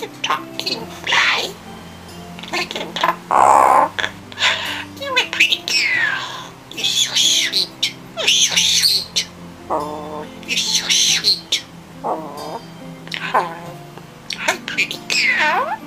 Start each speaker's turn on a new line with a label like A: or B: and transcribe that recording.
A: like a talking fly, I can talk. You're a pretty girl. You're so sweet. You're so sweet. Oh, you're so sweet. Oh, hi, hi, pretty girl.